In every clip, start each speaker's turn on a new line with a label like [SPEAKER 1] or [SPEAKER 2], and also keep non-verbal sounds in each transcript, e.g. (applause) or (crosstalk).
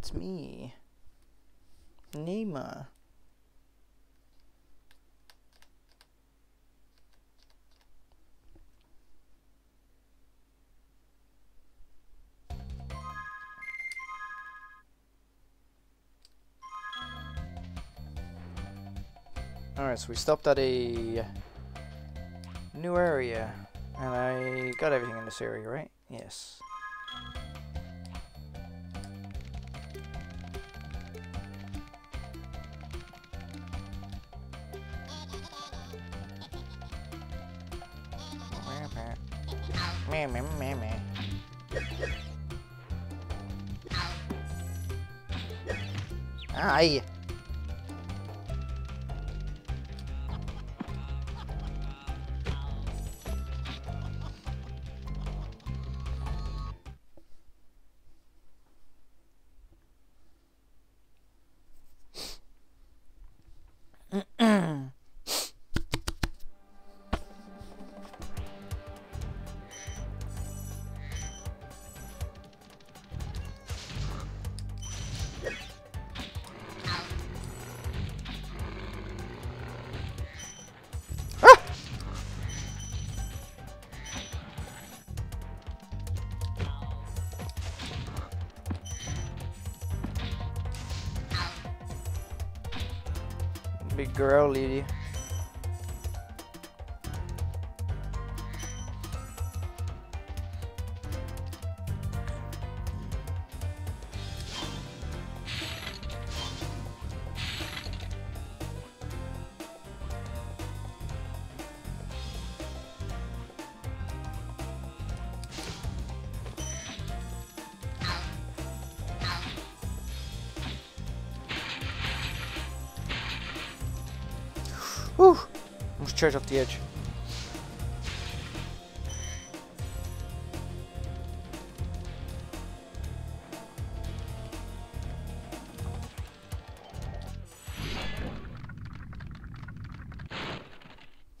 [SPEAKER 1] it's me. Nima. Alright, so we stopped at a new area. And I got everything in this area, right? Yes. Aí. Girl lady. Almost charged off the edge.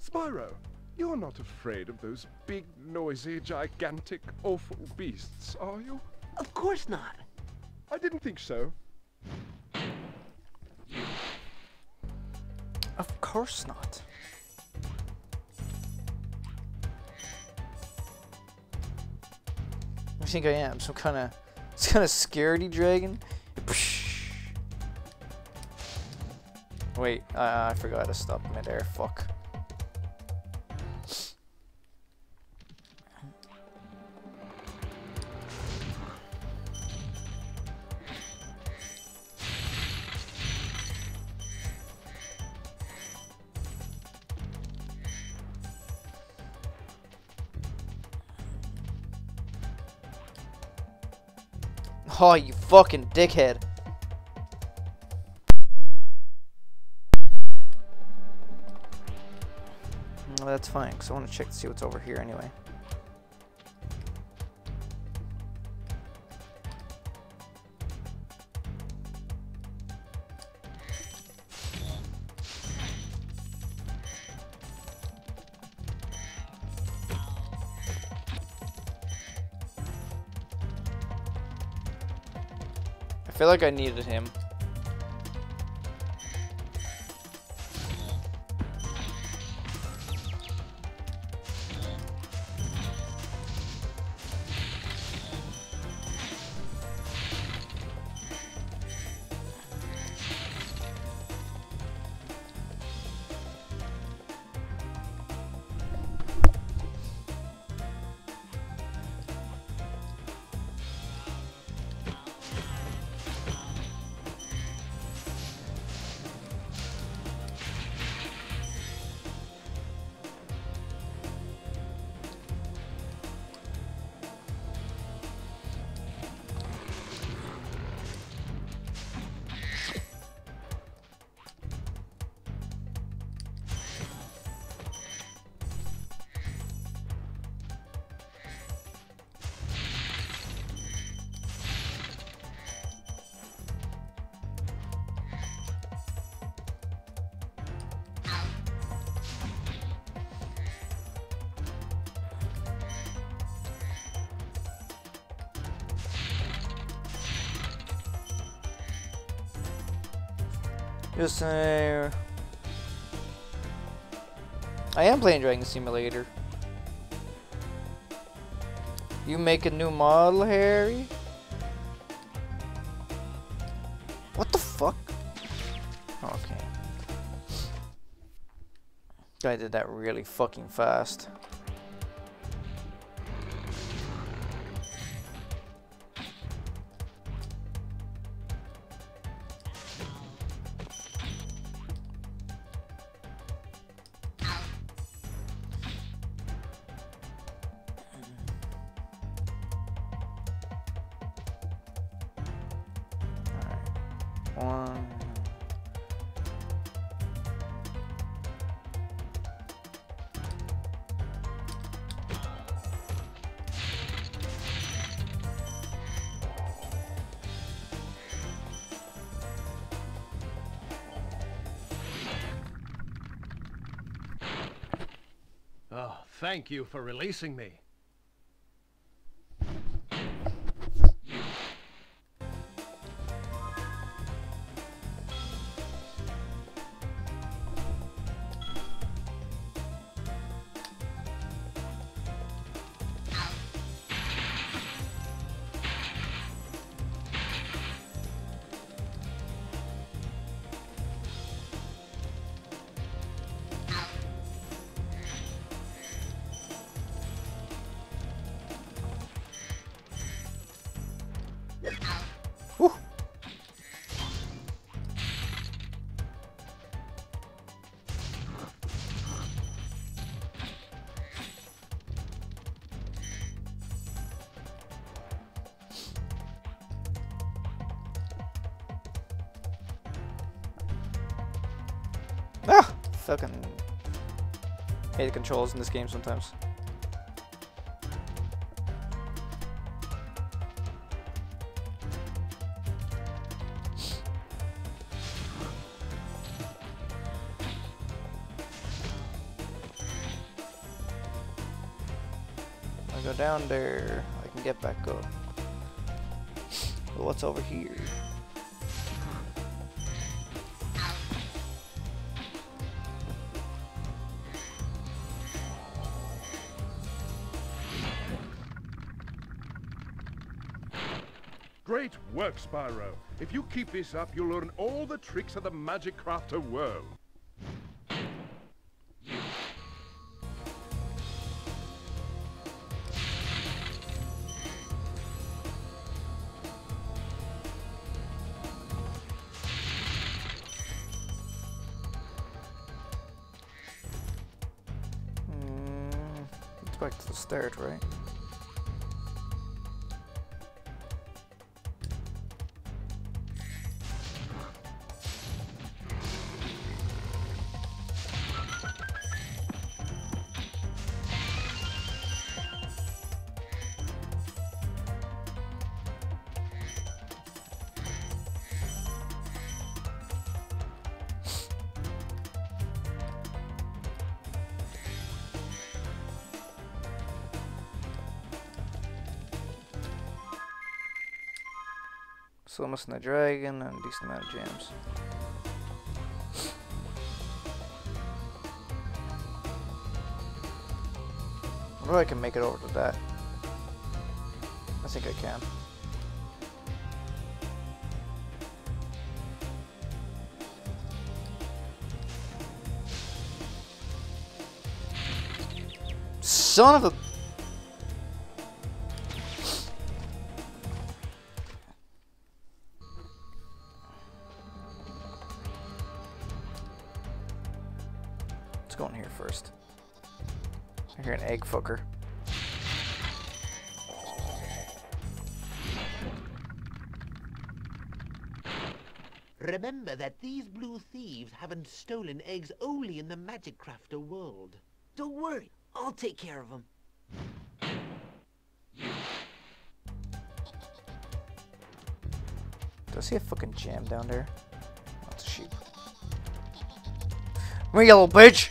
[SPEAKER 2] Spyro, you're not afraid of those big, noisy, gigantic, awful beasts, are you?
[SPEAKER 3] Of course not.
[SPEAKER 2] I didn't think so.
[SPEAKER 1] Of course not. Think I am some kind of, some kind of scaredy dragon. Wait, uh, I forgot to stop midair. Fuck. Oh, you fucking dickhead. That's fine, because I want to check to see what's over here anyway. Like I needed him. I am playing Dragon Simulator. You make a new model, Harry? What the fuck? Oh, okay. I did that really fucking fast. One.
[SPEAKER 3] Oh, thank you for releasing me.
[SPEAKER 1] Controls in this game sometimes. I go down there, I can get back up. But what's over here?
[SPEAKER 2] Work, Spyro. If you keep this up, you'll learn all the tricks of the Magic Crafter world.
[SPEAKER 1] Still missing the dragon and a decent amount of gems. I wonder I can make it over to that. I think I can. Son of a fucker.
[SPEAKER 4] Remember that these blue thieves haven't stolen eggs only in the Magic Crafter world. Don't worry, I'll take care of them.
[SPEAKER 1] Do I see a fucking jam down there? Oh, it's a sheep. Come here, you little bitch!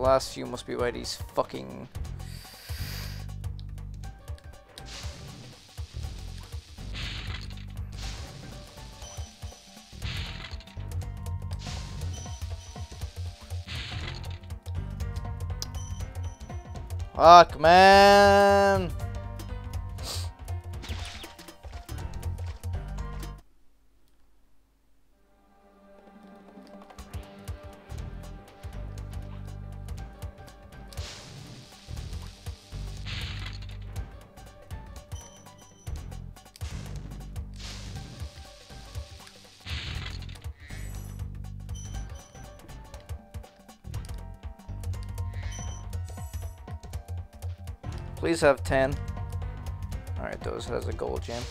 [SPEAKER 1] The last few must be by these fucking... Fuck, man! Please have 10. Alright, those has a gold gem.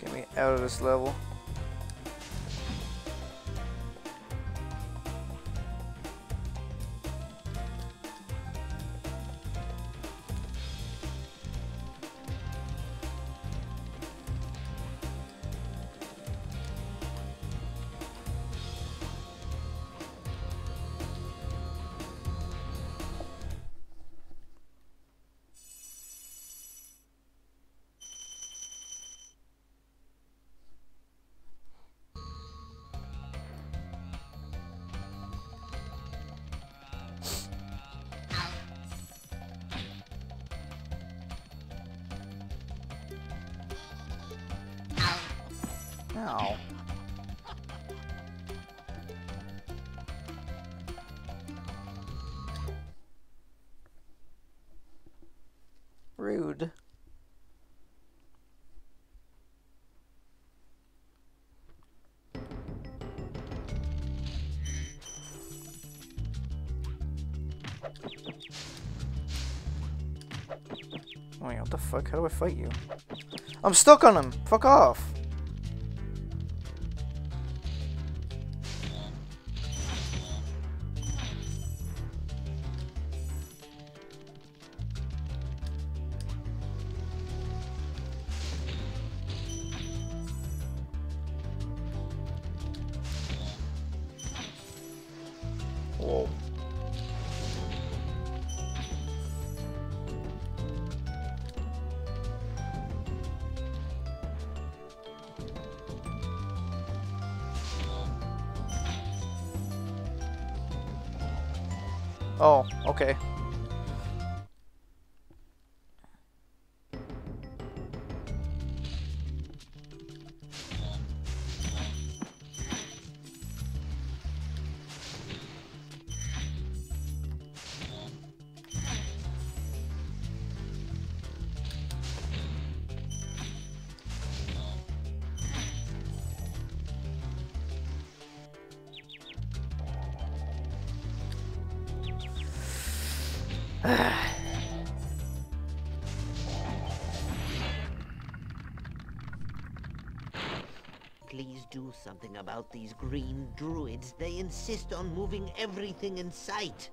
[SPEAKER 1] Get me out of this level. Ow. Rude. Wait, what the fuck? How do I fight you? I'm stuck on him! Fuck off! Okay.
[SPEAKER 4] Something about these green druids. They insist on moving everything in sight.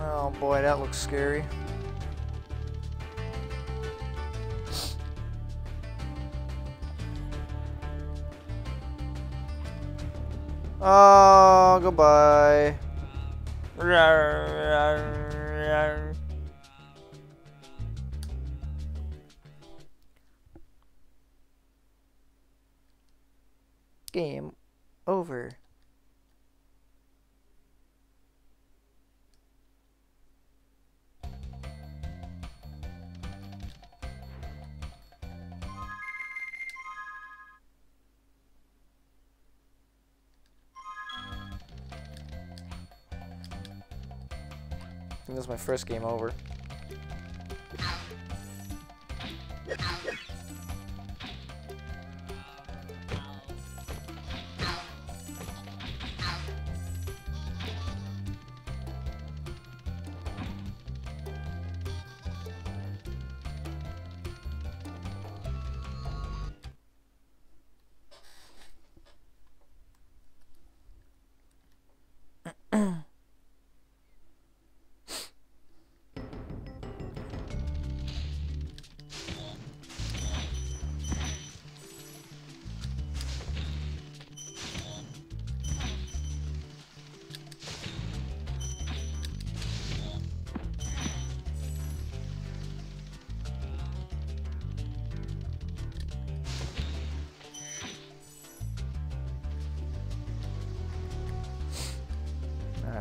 [SPEAKER 4] Oh boy, that looks scary. Oh, goodbye.
[SPEAKER 1] First game over.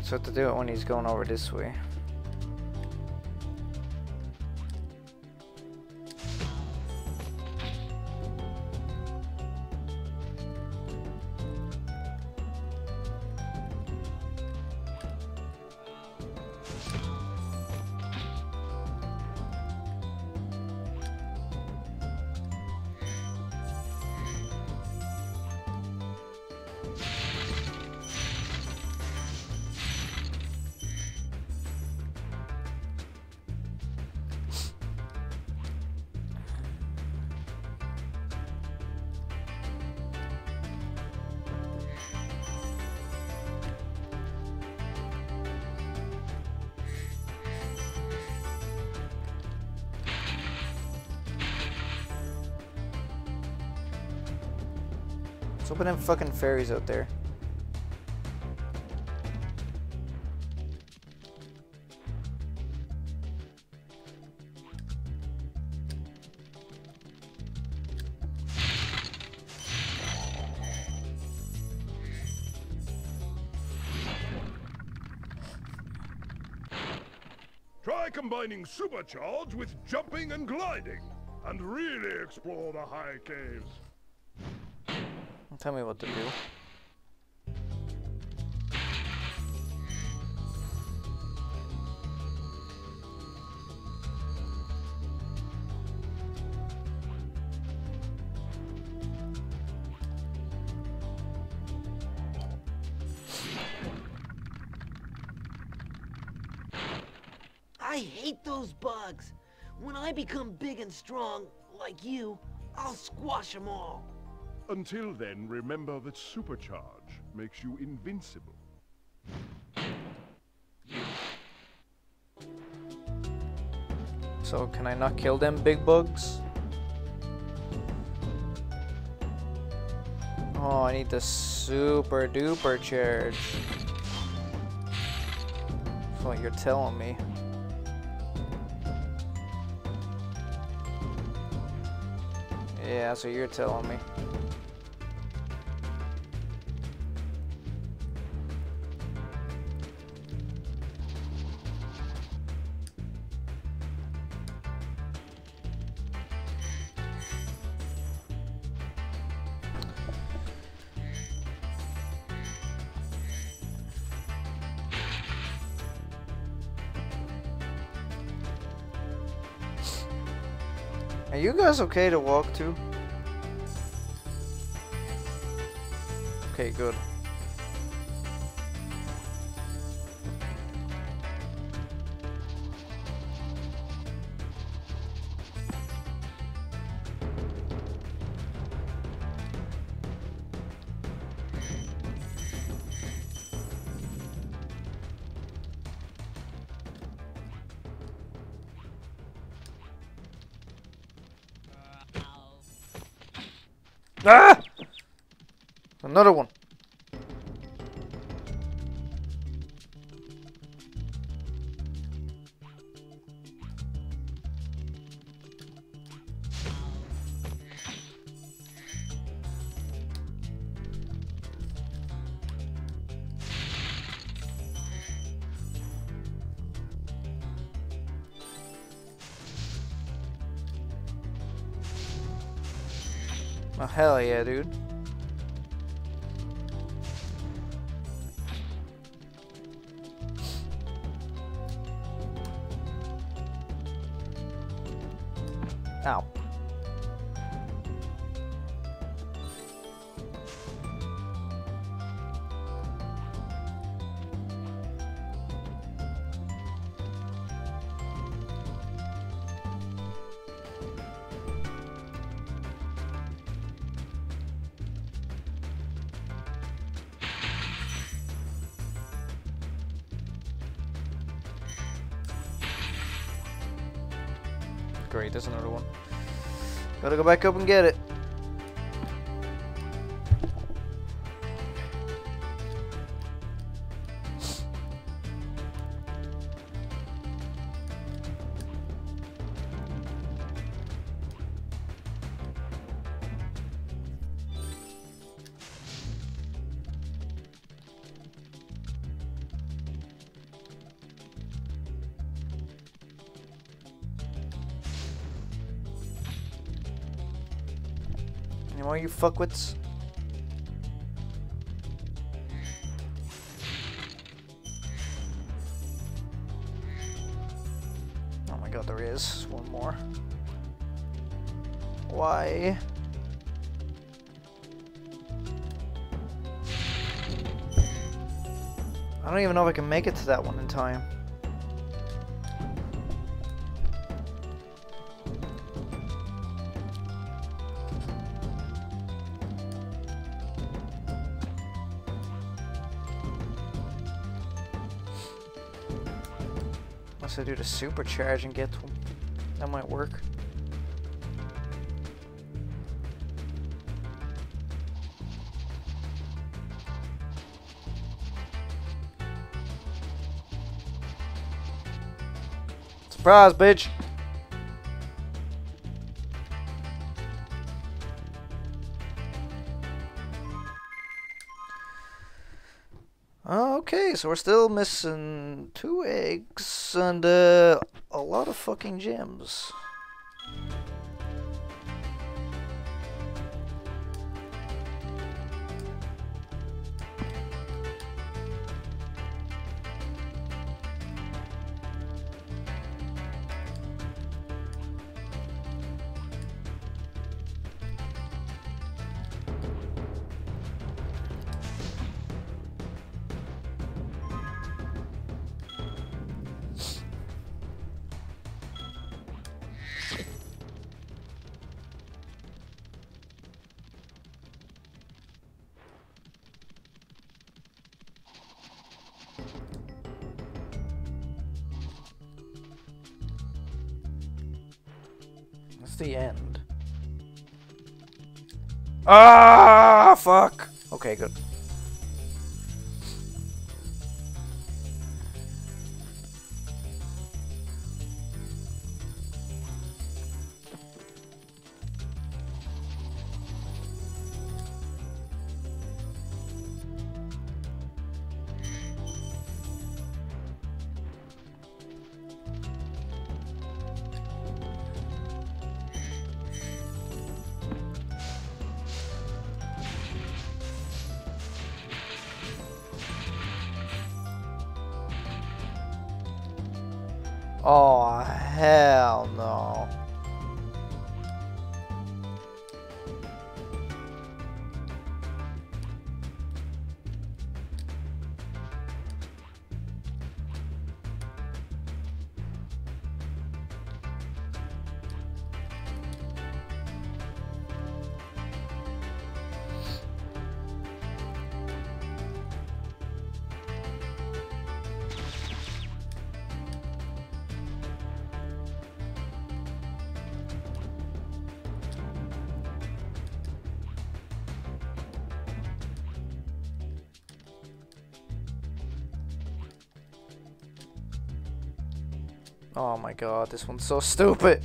[SPEAKER 1] So I have to do it when he's going over this way. Fucking fairies out there.
[SPEAKER 2] Try combining supercharge with jumping and gliding, and really explore the high caves.
[SPEAKER 1] Tell me what to do.
[SPEAKER 4] I hate those bugs. When I become big and strong, like you, I'll squash them all.
[SPEAKER 2] Until then, remember that supercharge makes you invincible.
[SPEAKER 1] So can I not kill them big bugs? Oh, I need the super duper charge. That's what you're telling me. Yeah, that's what you're telling me. Guys okay to walk to? Okay, good. Yeah, dude. Gotta go back up and get it. Any you fuckwits? Oh my god, there is one more. Why? I don't even know if I can make it to that one in time. I do the supercharge and get to him. That might work. Surprise, bitch! Okay, so we're still missing two eggs and uh, a lot of fucking gems. Ah, fuck. Okay, good. Oh my god, this one's so (laughs) stupid.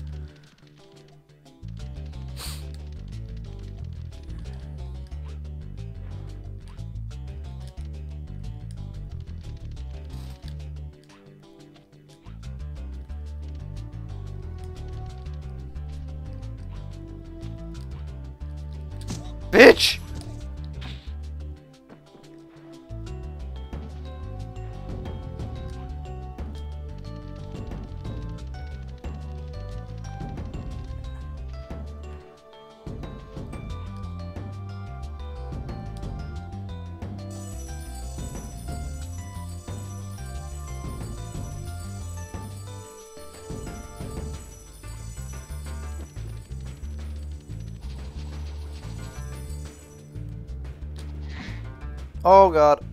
[SPEAKER 1] Oh god.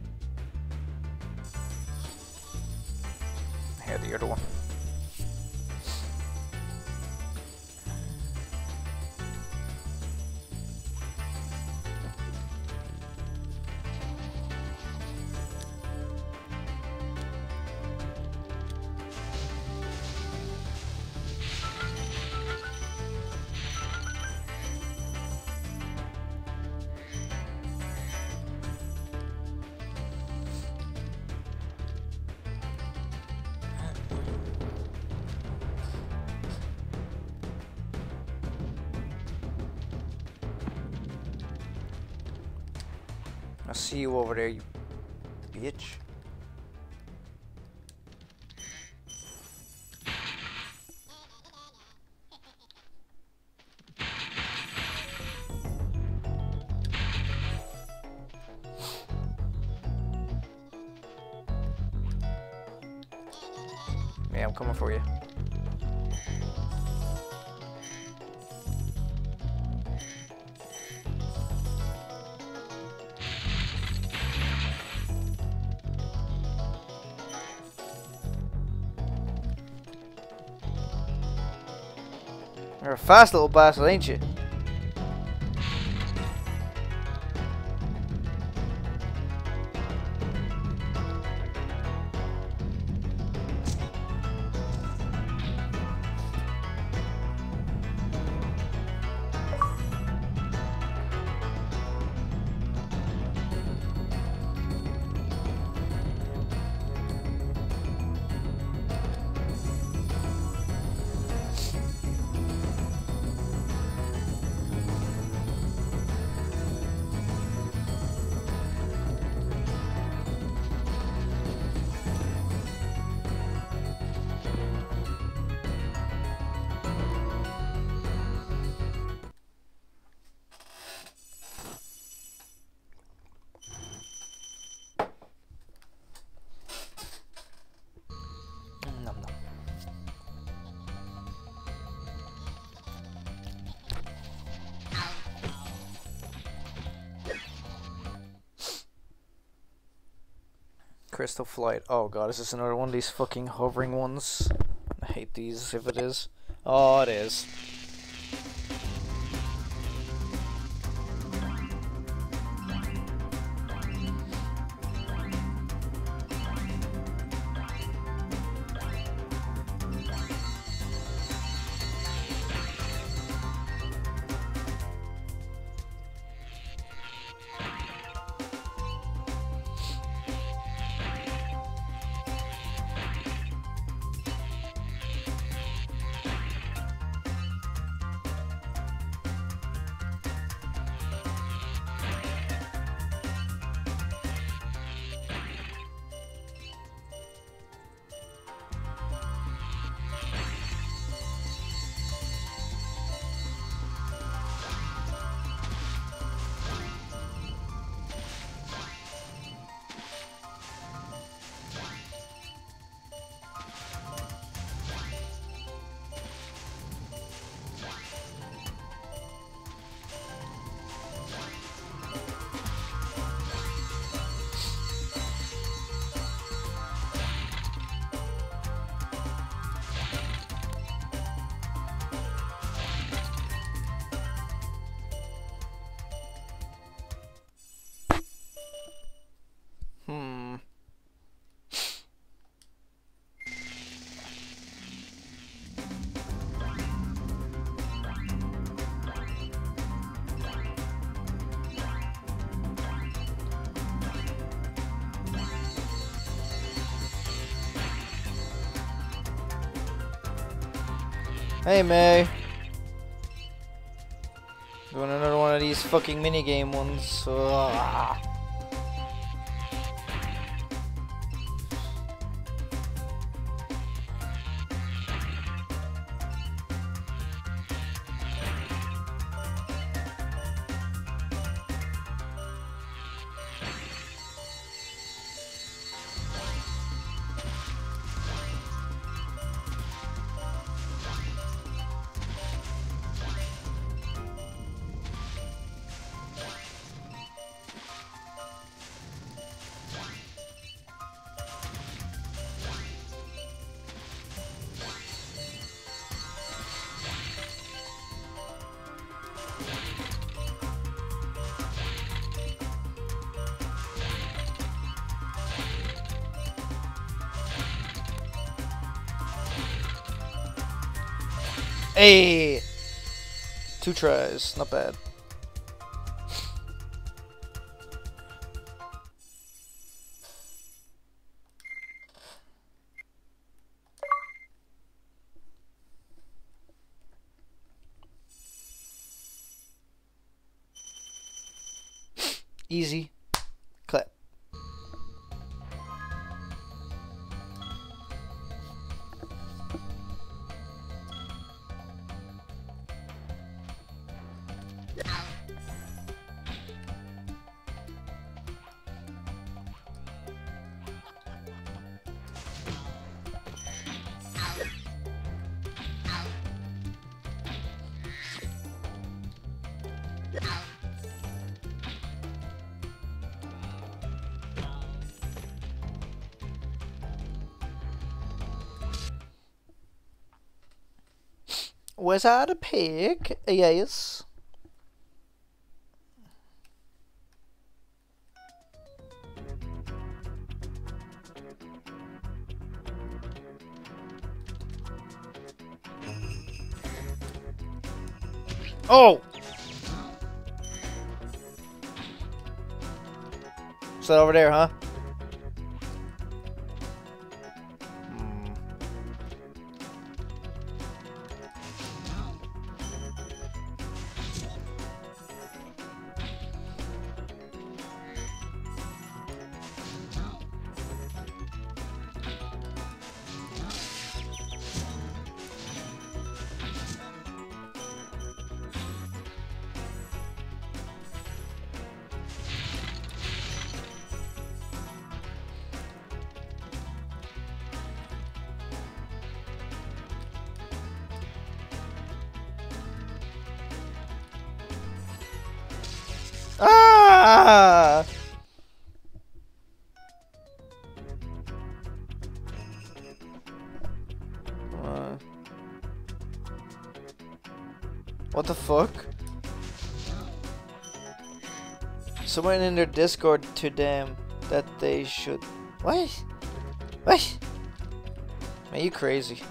[SPEAKER 1] Over there, fast little bastard, ain't you? Crystal Flight. Oh god, is this another one of these fucking hovering ones? I hate these if it is. Oh, it is. Hey May. Doing another one of these fucking minigame ones. Ugh. Ah. Hey! Two tries, not bad. Was that a pig? Yes. Oh! Is that over there, huh? Someone in their Discord to them that they should. What? What? Man, you crazy.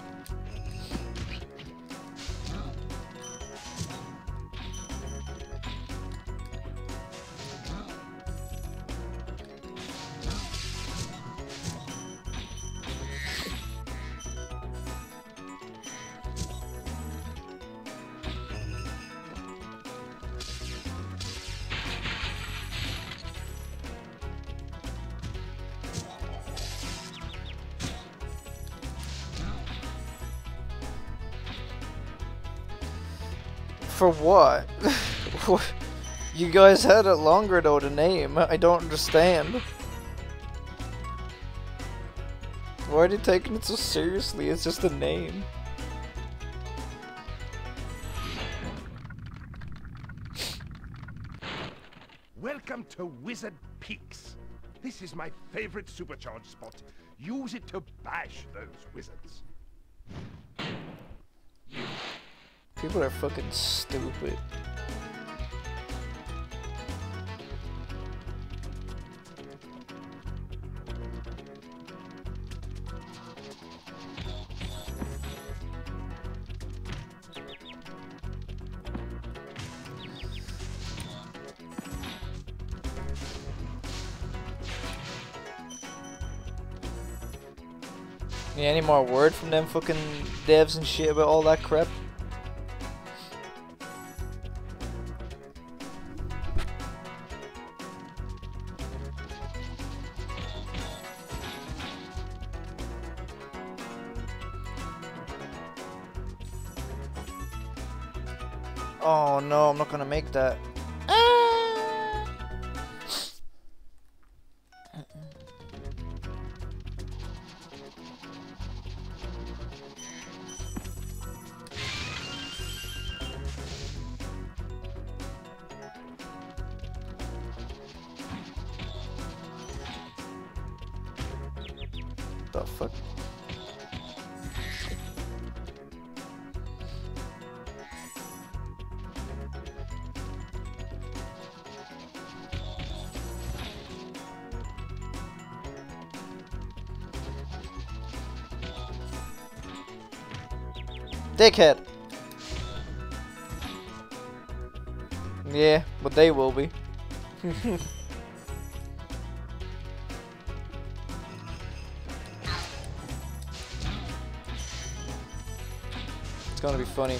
[SPEAKER 1] For what? (laughs) You guys had it longer though, the name. I don't understand. Why are you taking it so seriously? It's just a name.
[SPEAKER 2] Welcome to Wizard Peaks. This is my favorite supercharge spot. Use it to bash those wizards.
[SPEAKER 1] People are fucking stupid. Any more word from them fucking devs and shit about all that crap? cat. Yeah, but they will be. (laughs) it's gonna be funny.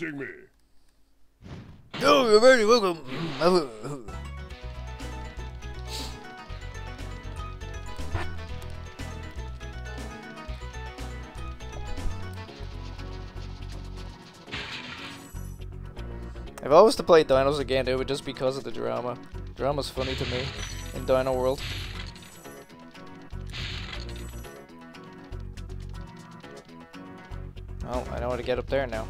[SPEAKER 2] Me.
[SPEAKER 1] Oh, you're very welcome. If I was to play Dinos again, it would just because of the drama. Drama's funny to me in Dino World. Oh, I know how to get up there now.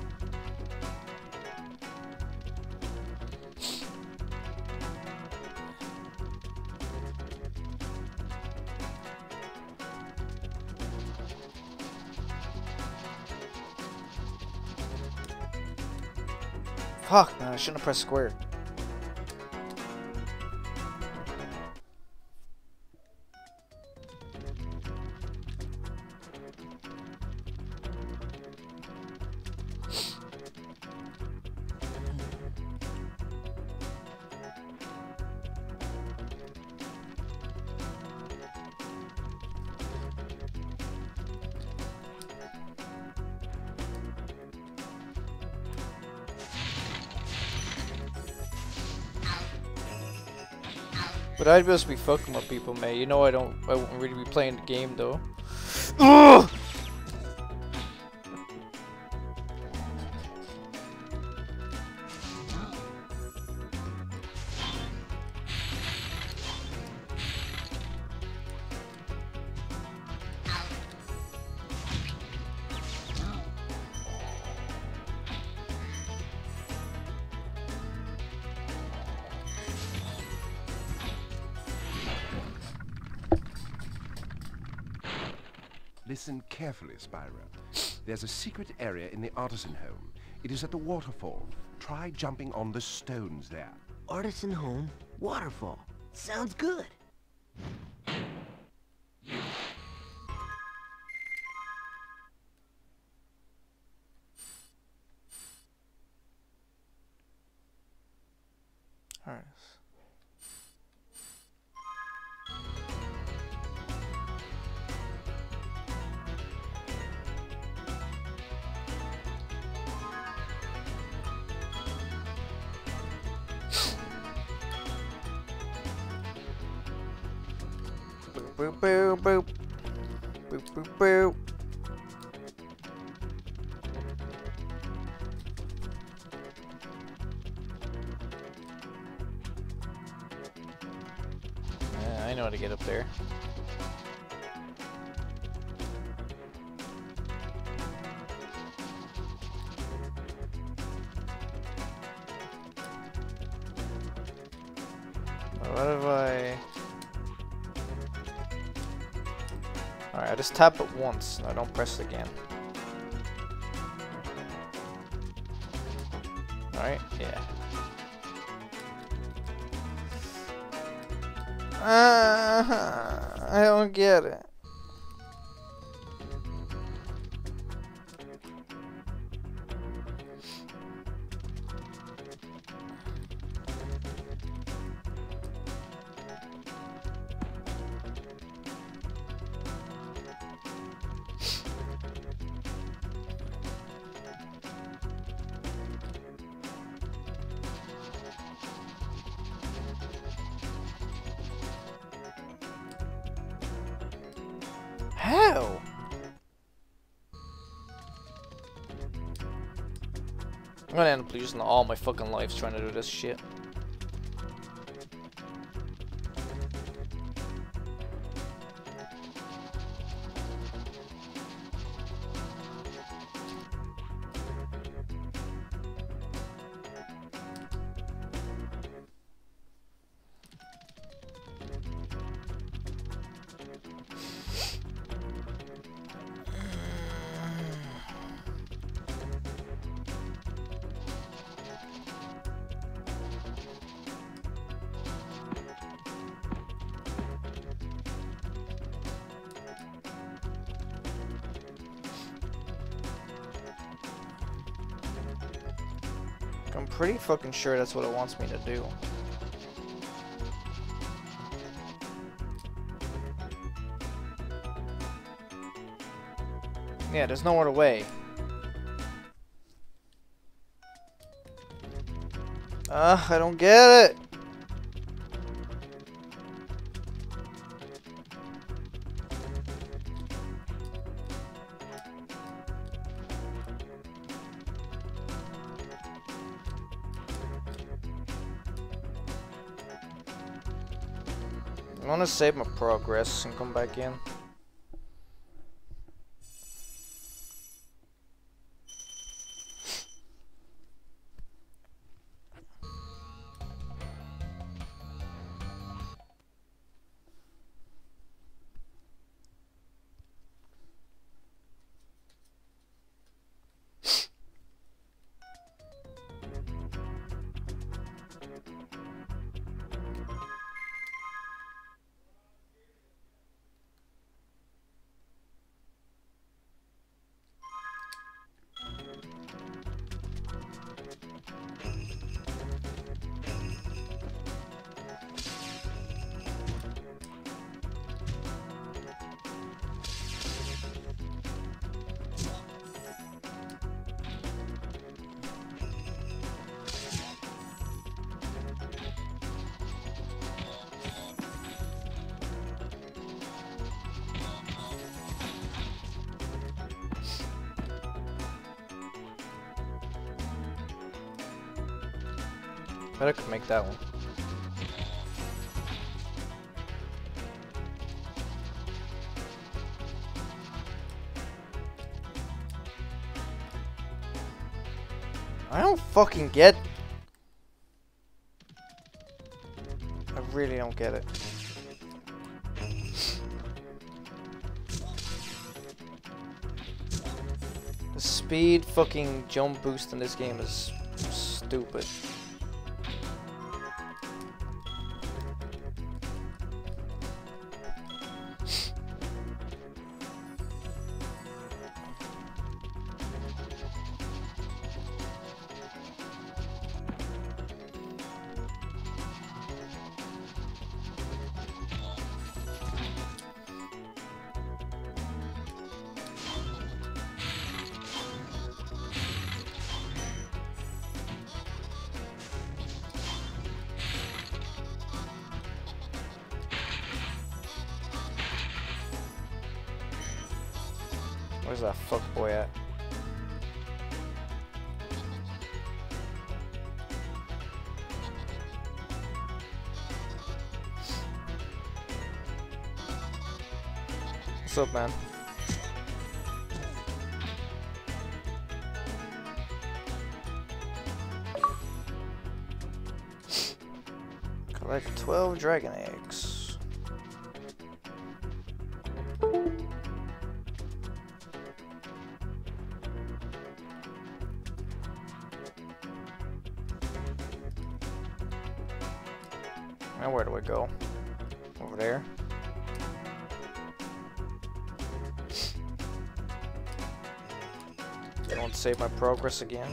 [SPEAKER 1] Fuck, man, I shouldn't have pressed square. But I'd just be fucking with people, man. You know I don't. I won't really be playing the game though. (sighs) (sighs) (sighs)
[SPEAKER 2] Listen carefully, Spyro. There's a secret area in the artisan home. It is at the waterfall. Try jumping on the stones there.
[SPEAKER 4] Artisan home, waterfall. Sounds good.
[SPEAKER 1] Tap it once, I don't press it again. Alright, yeah. Uh, I don't get it. How? I'm gonna end up losing all my fucking lives trying to do this shit. Fucking sure that's what it wants me to do. Yeah, there's no other way. Uh, I don't get it. Save my progress and come back in. That one. I don't fucking get... I really don't get it. The speed fucking jump boost in this game is stupid. Where's that fuck boy at? What's up, man? Collect 12 dragon eggs. Progress again.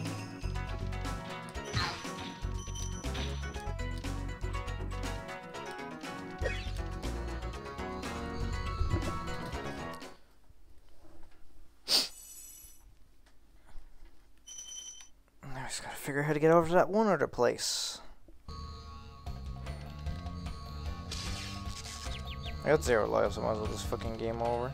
[SPEAKER 1] I just gotta figure out how to get over to that one other place. I got zero lives, I might as well just fucking game over.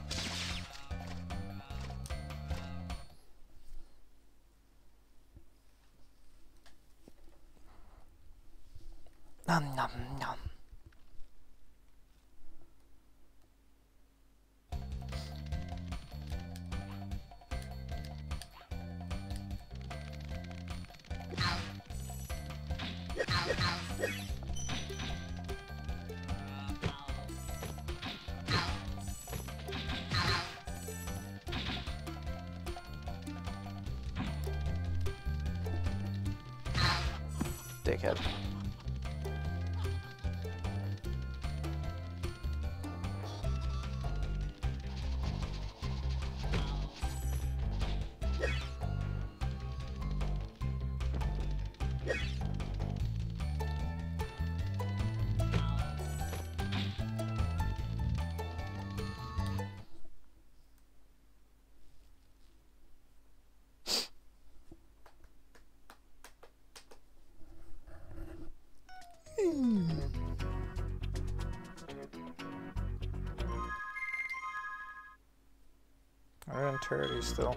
[SPEAKER 1] Still.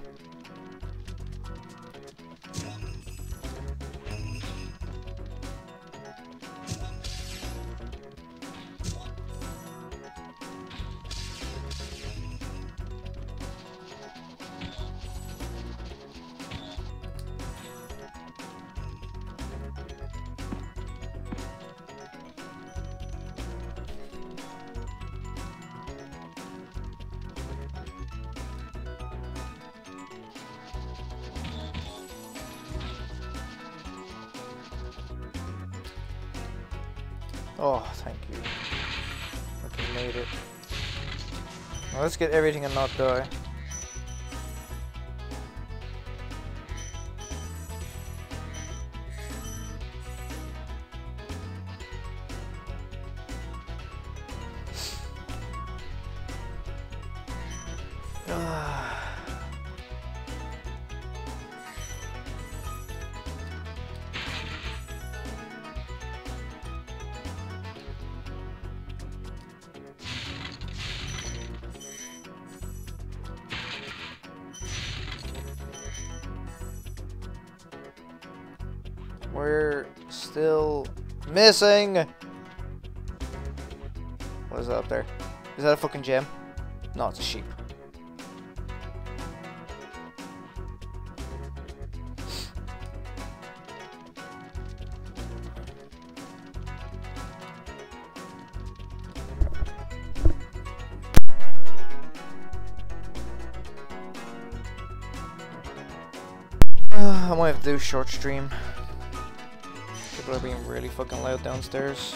[SPEAKER 1] Oh, thank you. Okay, made it. Let's get everything and not die. Missing. What is that up there? Is that a fucking gem? No, it's a sheep. I might have to do a short stream. Are being really fucking loud downstairs.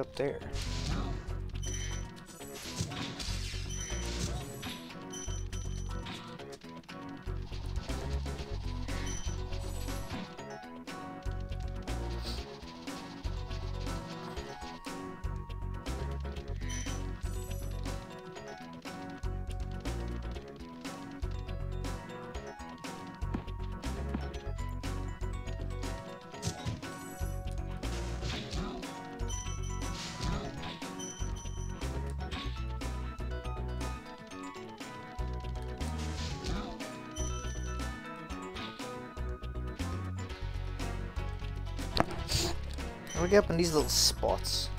[SPEAKER 1] Up there? How do we get up in these little spots?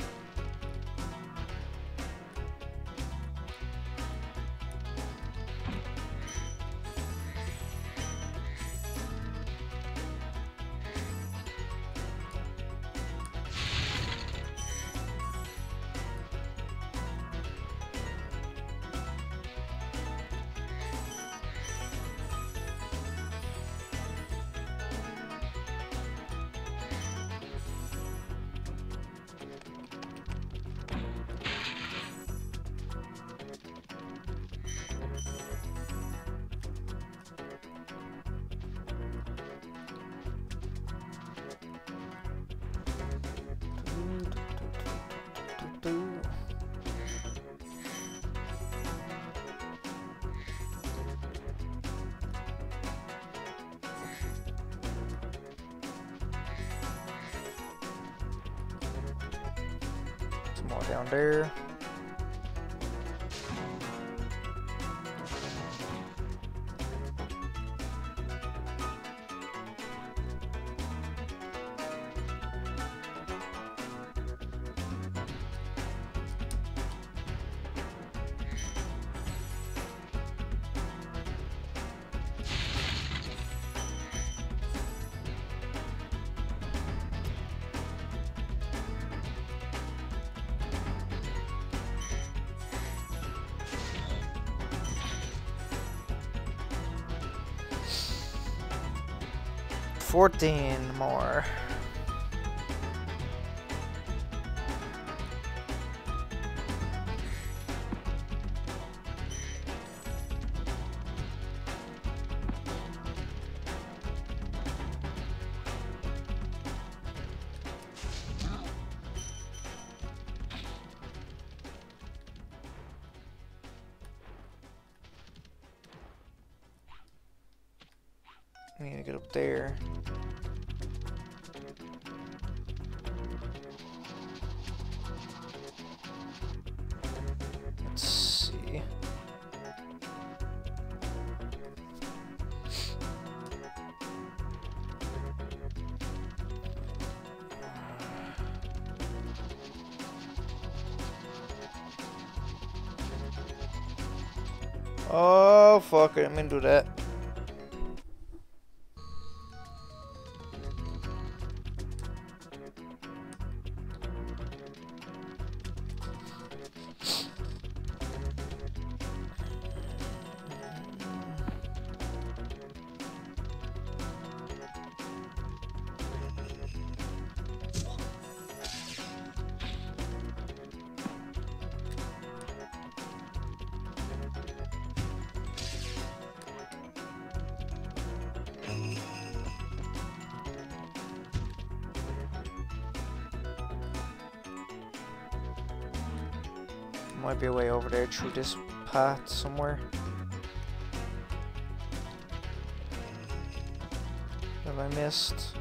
[SPEAKER 1] 14 I didn't mean to do that. Might be a way over there through this path somewhere. Have I missed?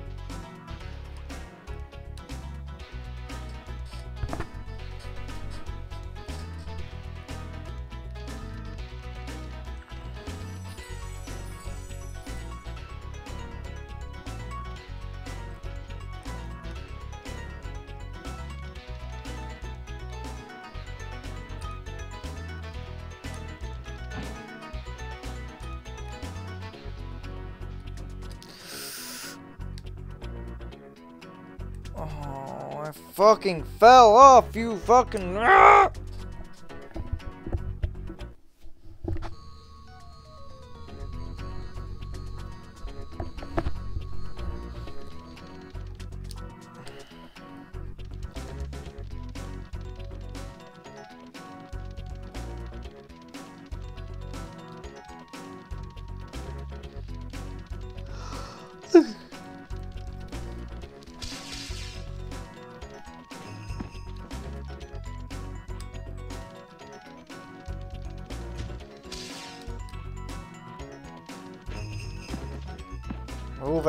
[SPEAKER 1] Fucking fell off, you fucking. Ah!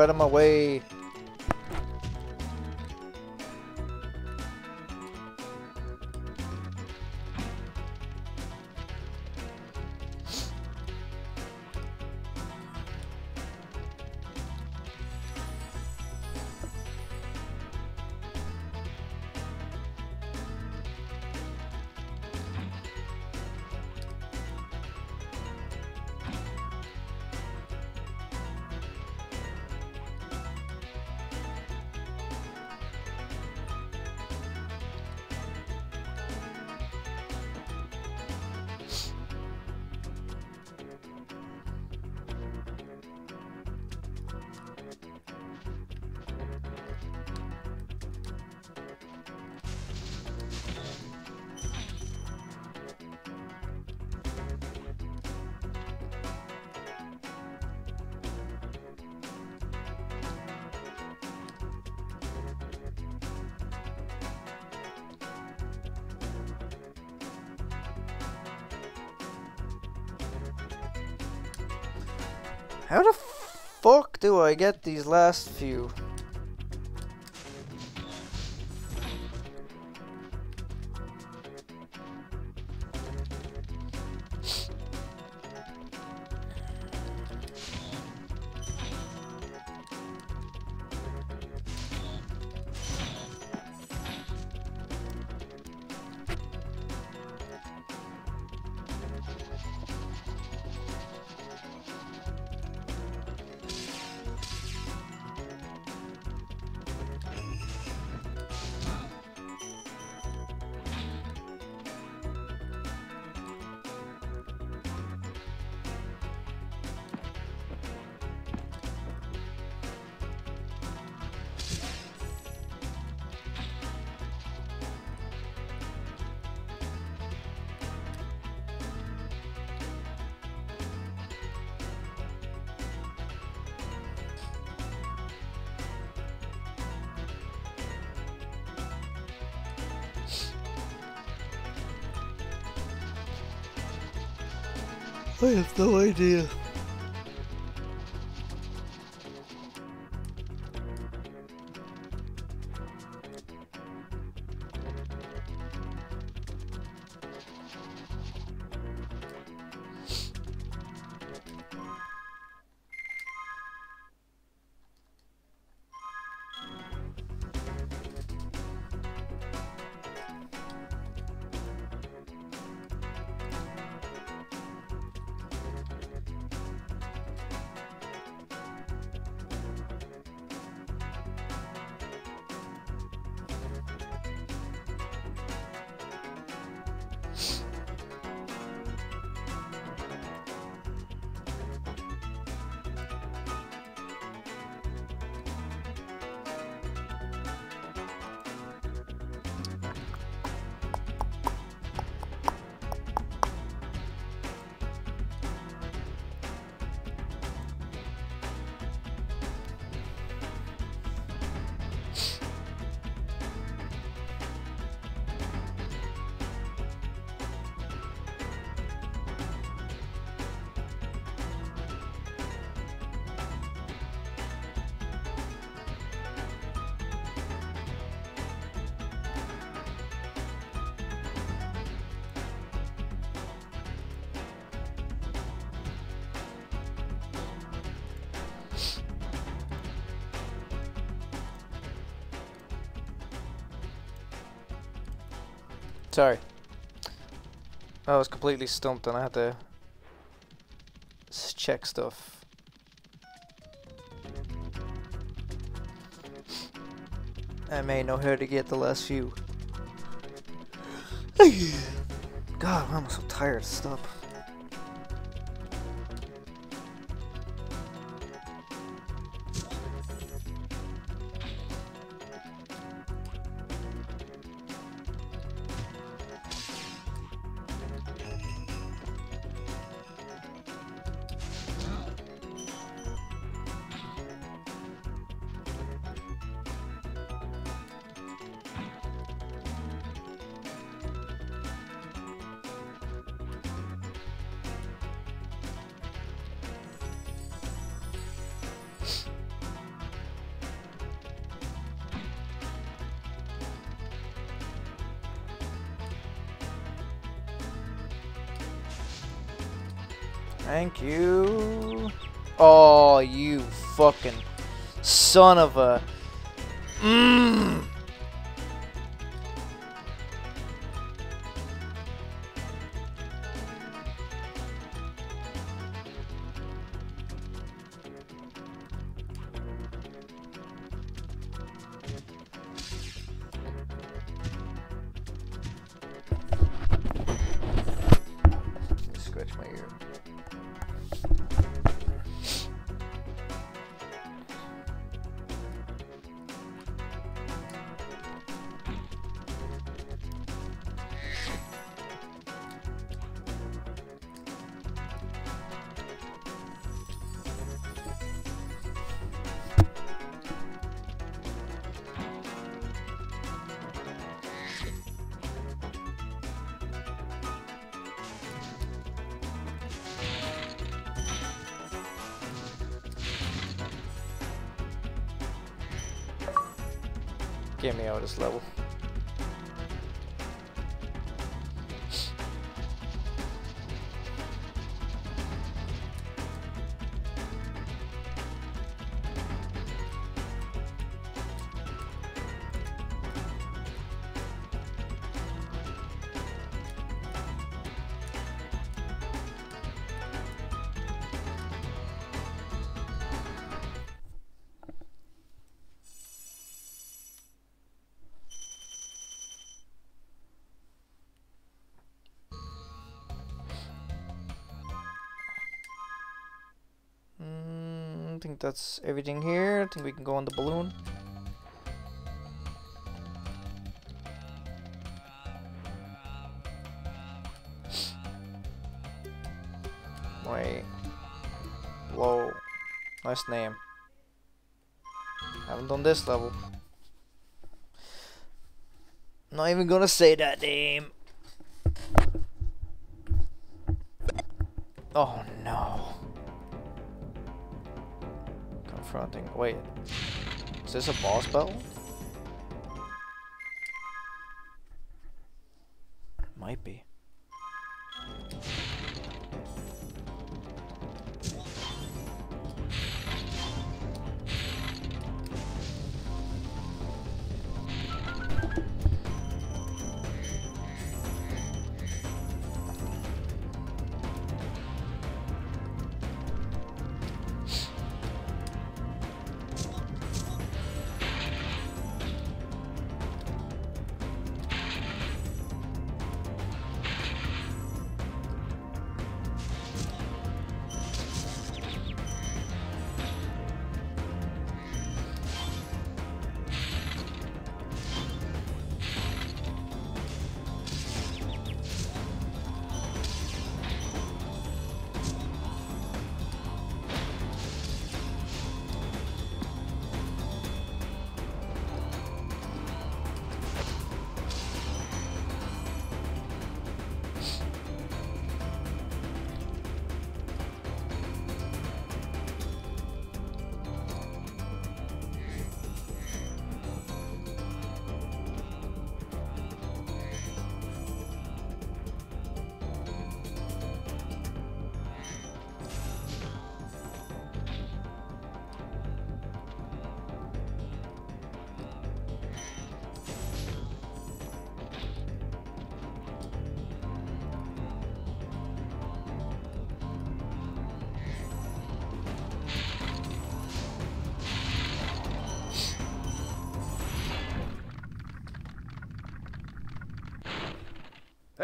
[SPEAKER 1] Out of my way. I get these last few? I have no idea. Sorry. I was completely stumped and I had to check stuff. I may know how to get the last few. (sighs) God, I'm so tired. Stop. Thank you. Oh, you fucking son of a. Mmm. This level. That's everything here. I think we can go on the balloon. Wait. Whoa. Nice name. Haven't done this level. Not even gonna say that name. Oh Confronting. Wait. Is this a boss battle?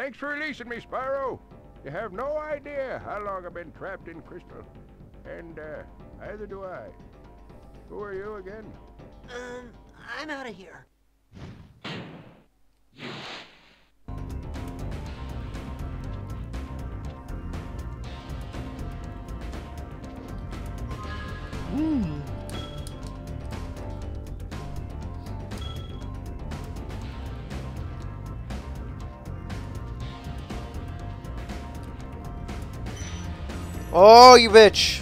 [SPEAKER 2] Thanks for releasing me, Spyro. You have no idea how long I've been trapped in Crystal. And, uh, neither do I. Who are you again?
[SPEAKER 4] Um, I'm out of here.
[SPEAKER 1] Oh, you bitch!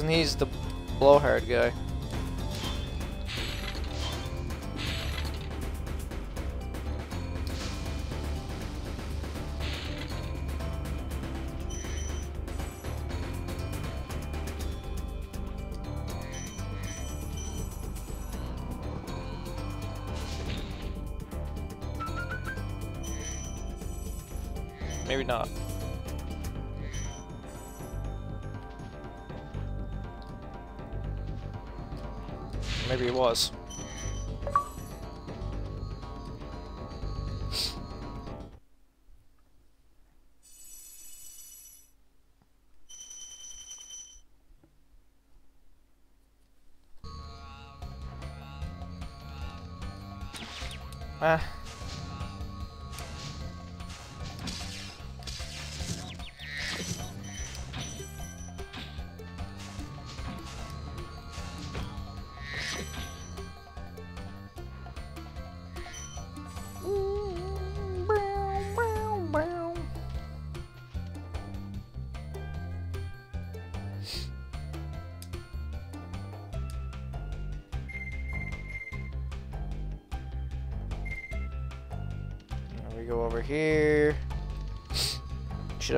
[SPEAKER 1] I'm he's the blowhard guy. Maybe not. Maybe it was.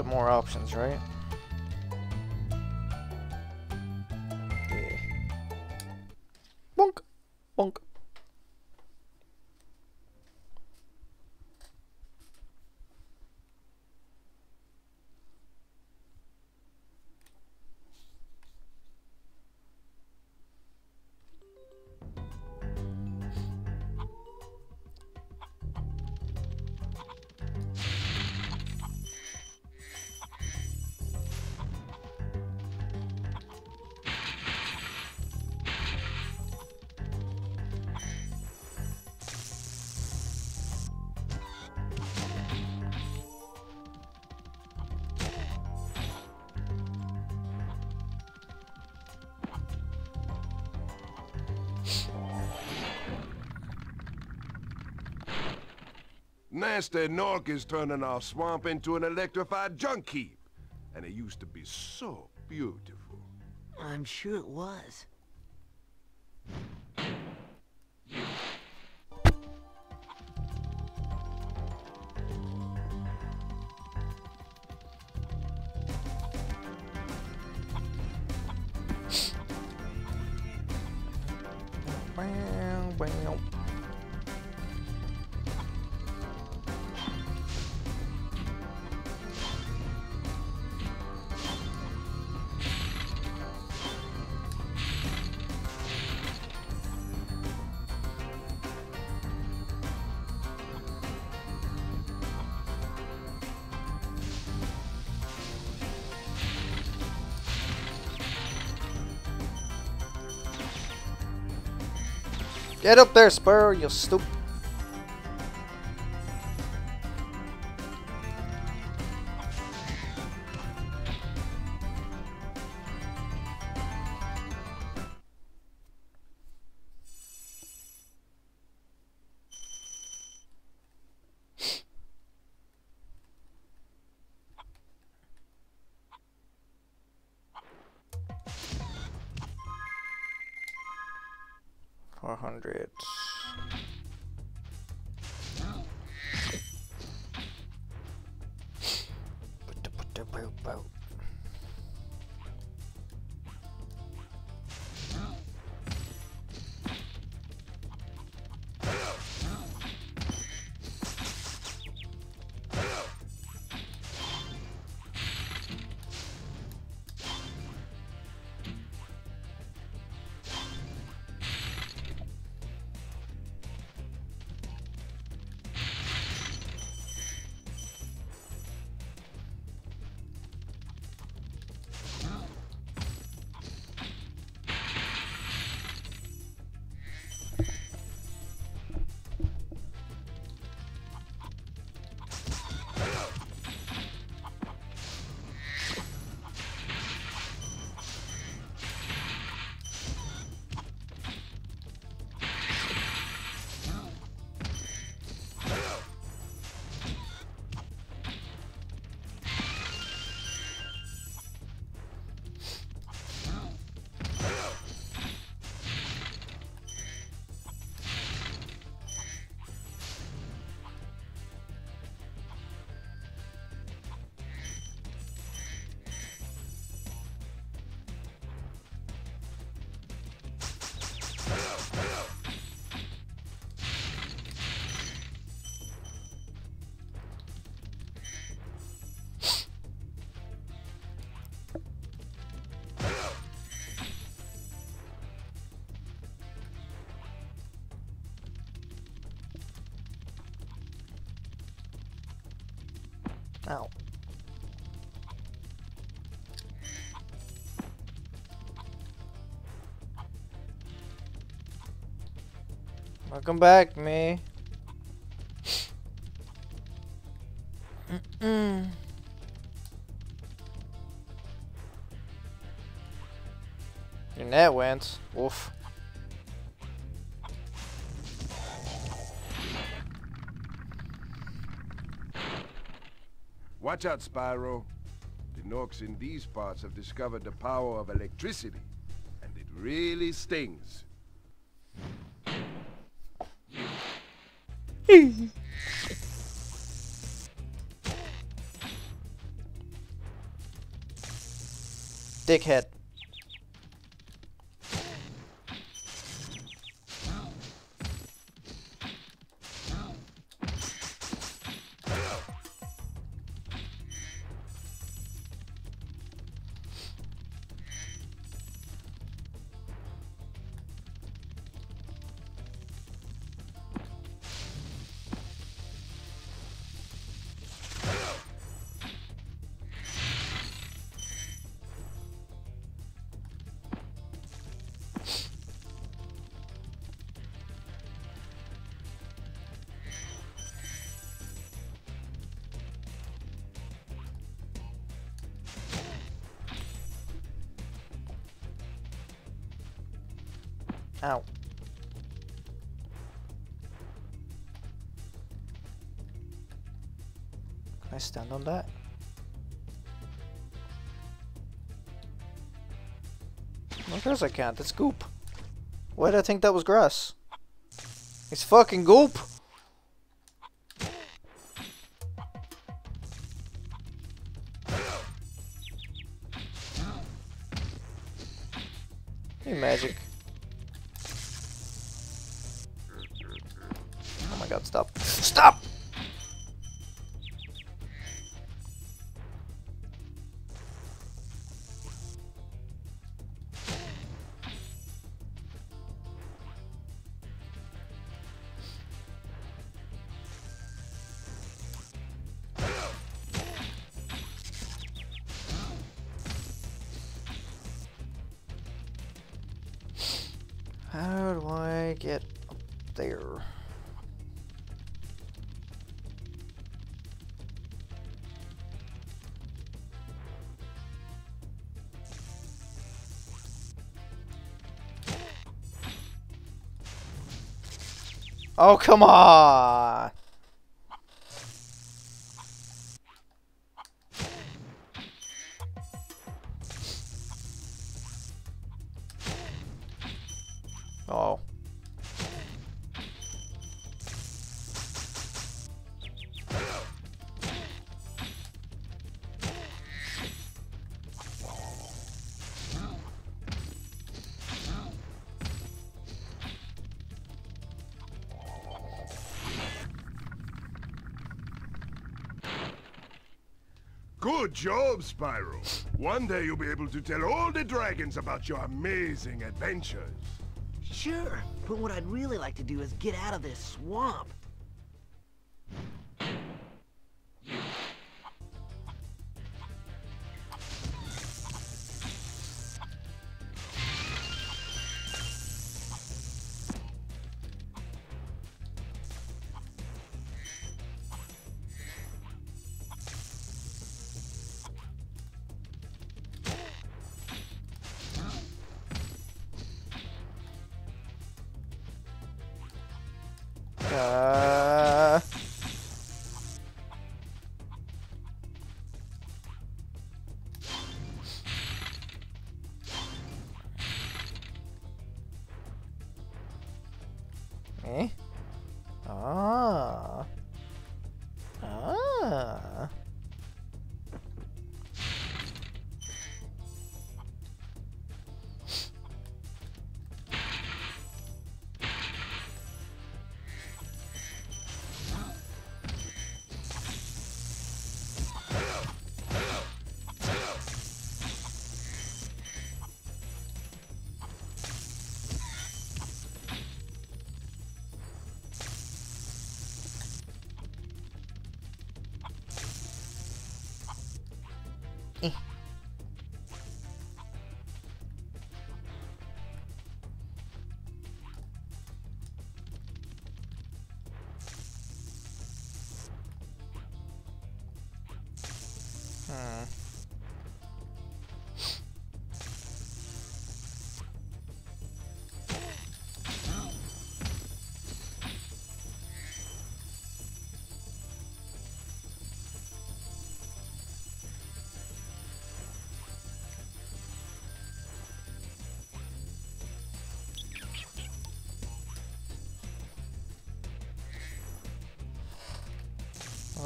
[SPEAKER 1] Have more options, right?
[SPEAKER 2] Gnasty Gnorc is turning our swamp into an electrified junk heap. And it used to be so beautiful.
[SPEAKER 4] I'm sure it was.
[SPEAKER 1] Get up there, Spyro, you stupid. 400 Ow. Welcome back, me. Mm-mm. Your net went. Woof.
[SPEAKER 2] Watch out, Spyro. The Gnorcs in these parts have discovered the power of electricity, and it really stings. (laughs)
[SPEAKER 1] Dickhead. Ow. Can I stand on that? Of course I can't, it's goop. Why did I think that was grass? It's fucking goop! Oh, come on!
[SPEAKER 2] Job, Spyro. One day you'll be able to tell all the dragons about your amazing adventures.
[SPEAKER 4] Sure, but what I'd really like to do is get out of this swamp.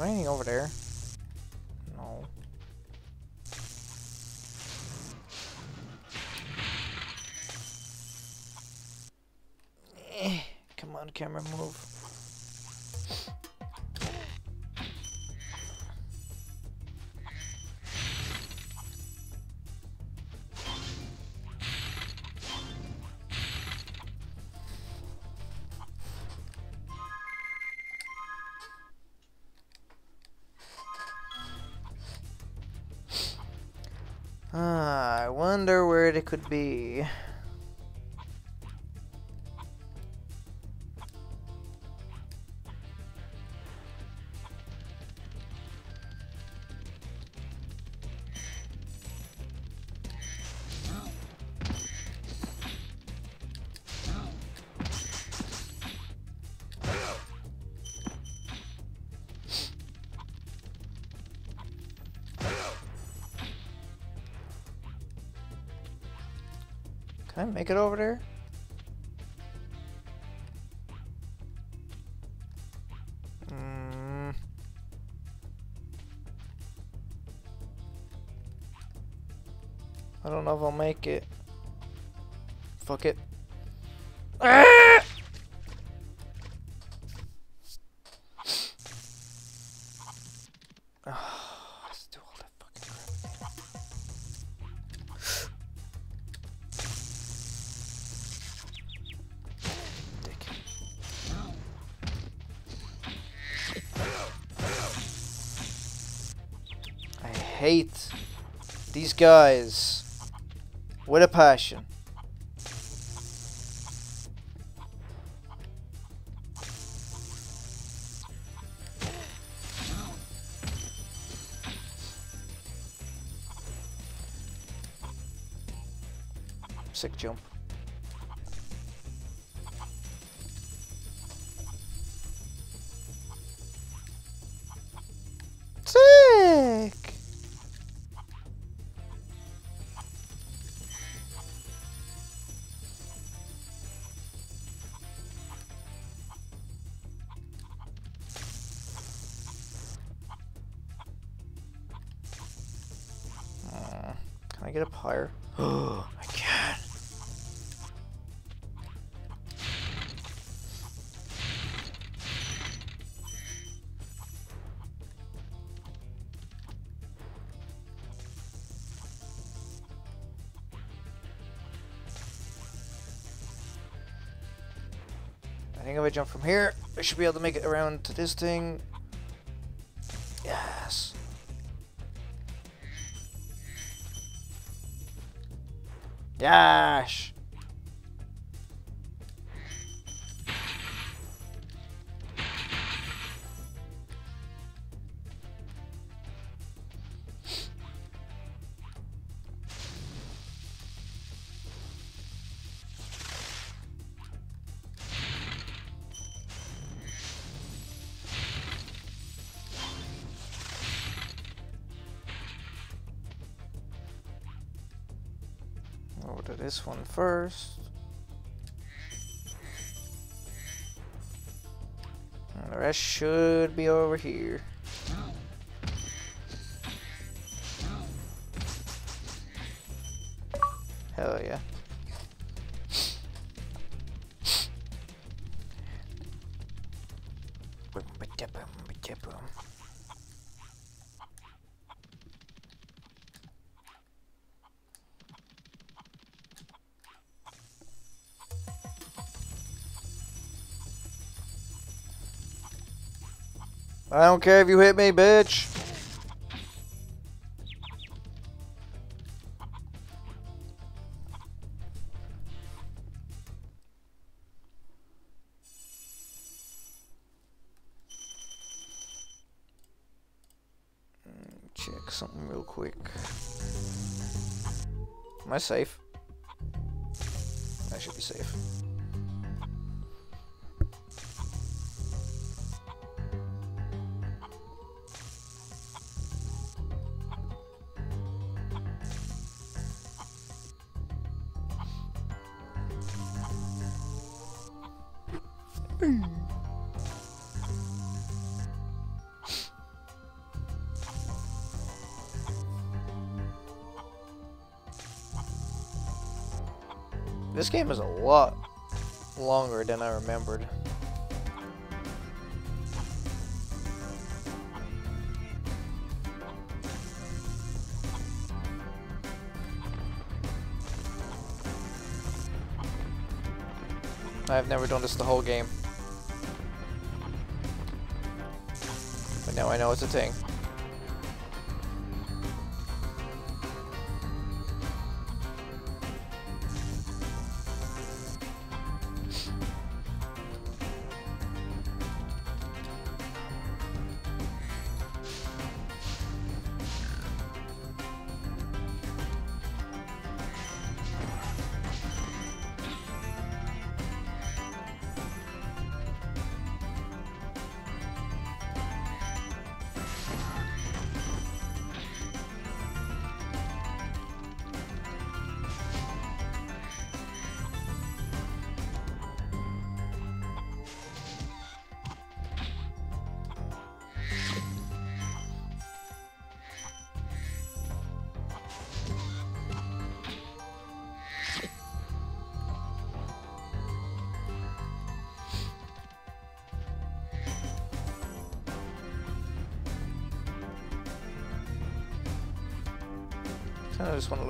[SPEAKER 4] anything over there. No.
[SPEAKER 1] Eh, come on, camera, move. It could be. Make it over there? Mm. I don't know if I'll make it. Fuck it. Guys What a passion. Sick jump. Get? (gasps) Oh, I can. I think if I jump from here, I should be able to make it around to this thing. Yash. This one first. And the rest should be over here. I don't care if you hit me, bitch. Check something real quick. Am I safe? This game is a lot longer than I remembered. I've never done this the whole game. But now I know it's a thing.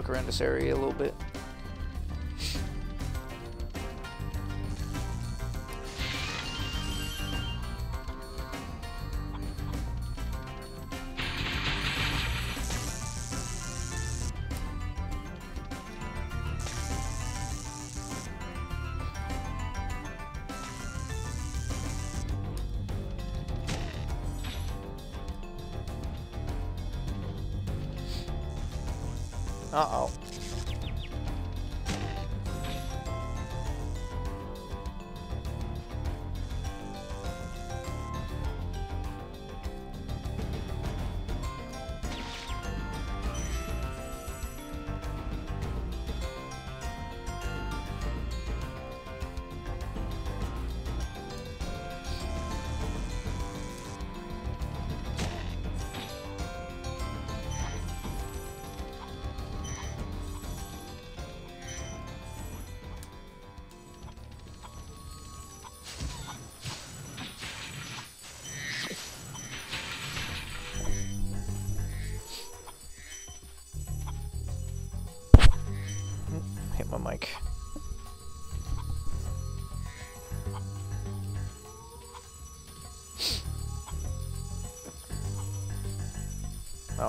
[SPEAKER 1] Around this area a little bit.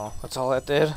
[SPEAKER 1] Oh, that's all that did?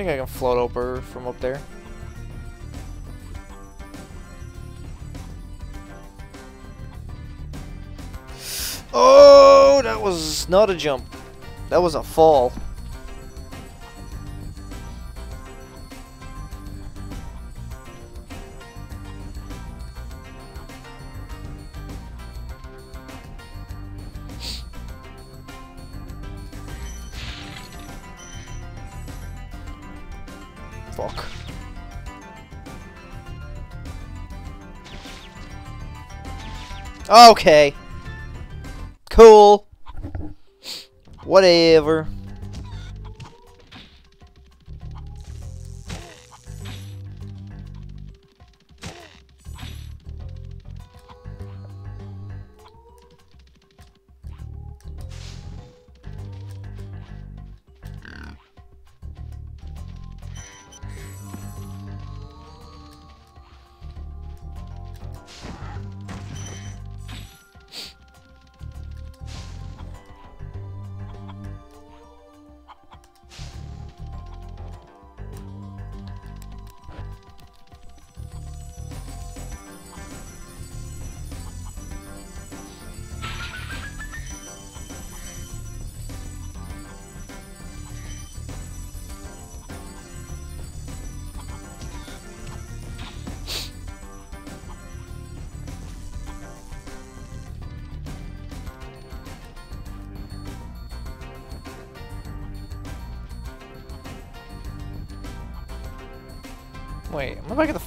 [SPEAKER 1] Think I can float over from up there. Oh, that was not a jump. That was a fall. Okay. Cool. Whatever.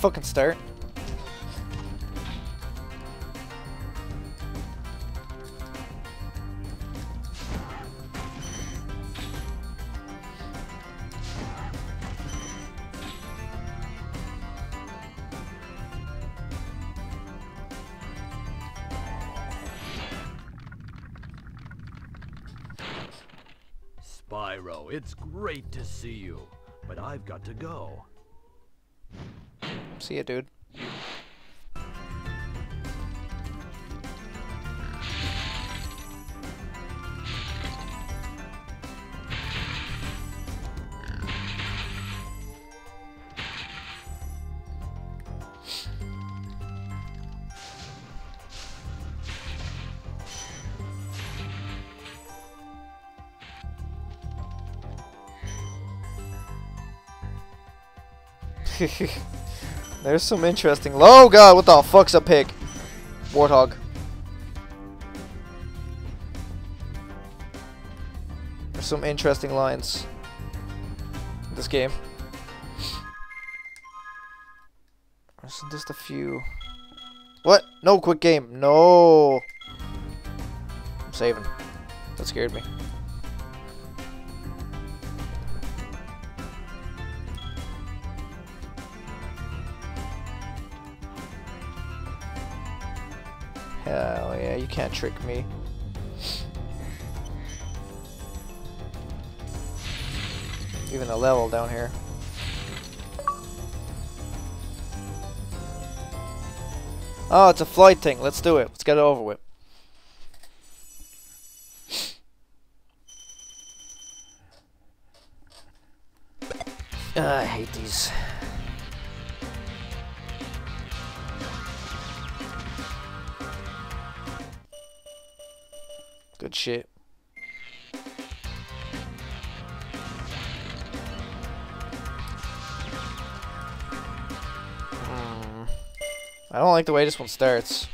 [SPEAKER 1] Fucking start?
[SPEAKER 3] Spyro, it's great to see you, but I've got to go.
[SPEAKER 1] See ya, dude. (laughs) There's some interesting. Oh god, what the fuck's a pig? Warthog. There's some interesting lines in this game. There's just a few. What? No quick game. No. I'm saving. That scared me. Yeah, you can't trick me. Even a level down here. Oh, it's a flight thing. Let's do it. Let's get it over with. Ah, I hate these. Good shit. Hmm. I don't like the way this one starts.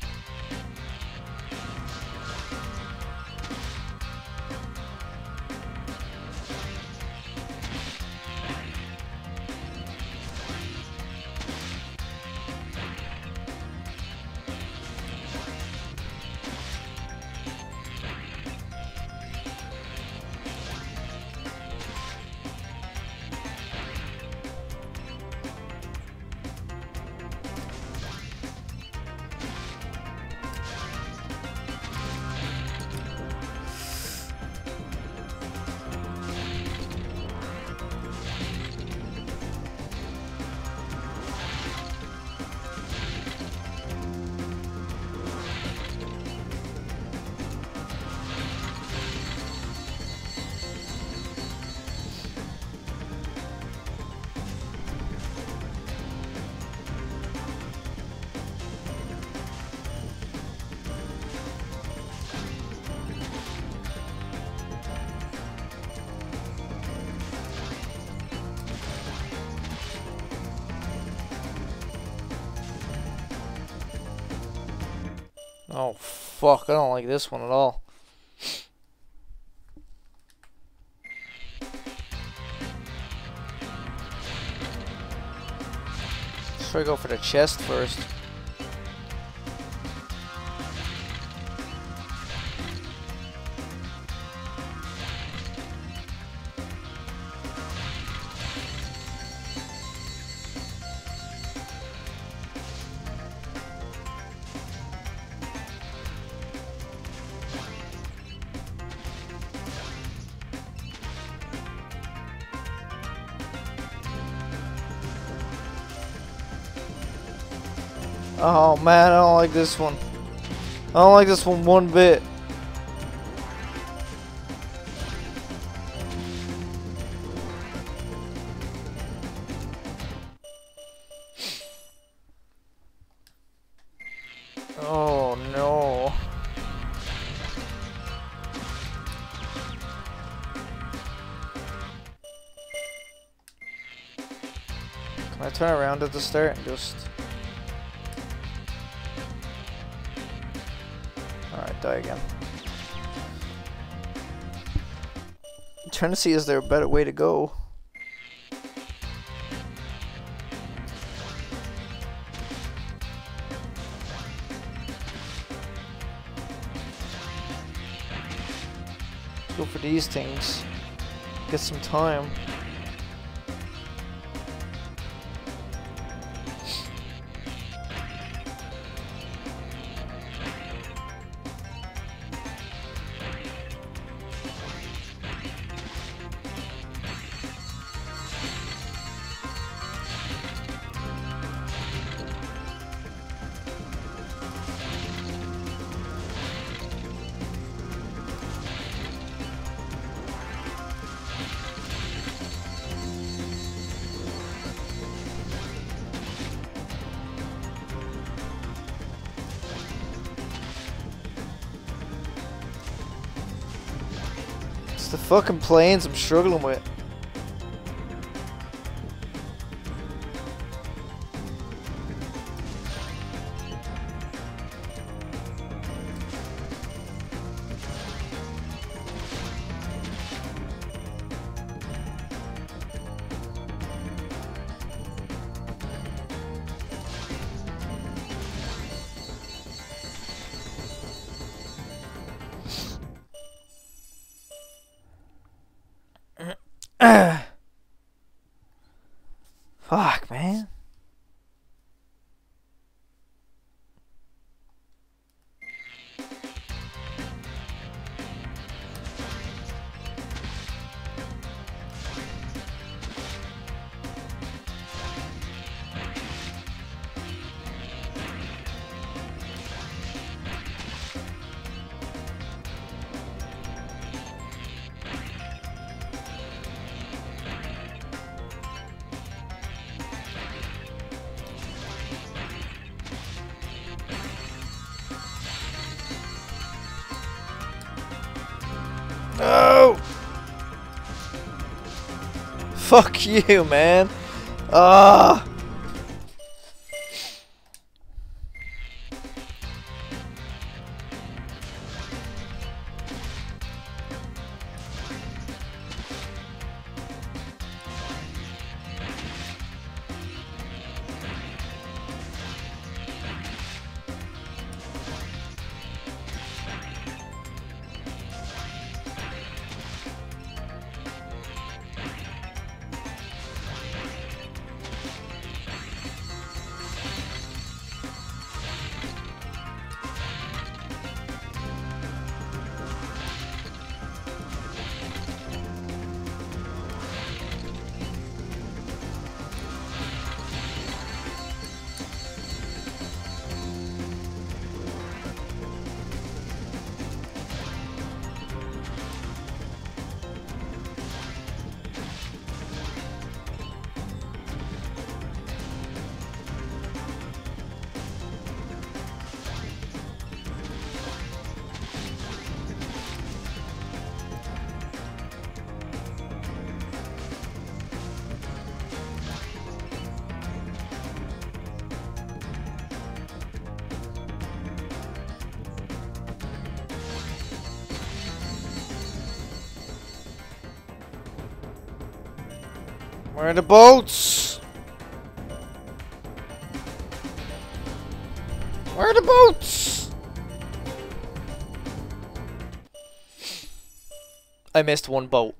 [SPEAKER 1] Fuck. I don't like this one at all. Should I go for the chest first? This one. I don't like this one one bit. Oh no. Can I turn around at the start and just... die again. I'm trying to see is there a better way to go. Go for these things. Get some time. Fucking planes I'm struggling with. Fuck you, man. Ah. Where are the boats? Where are the boats? I missed one boat.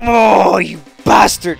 [SPEAKER 1] Oh, you bastard!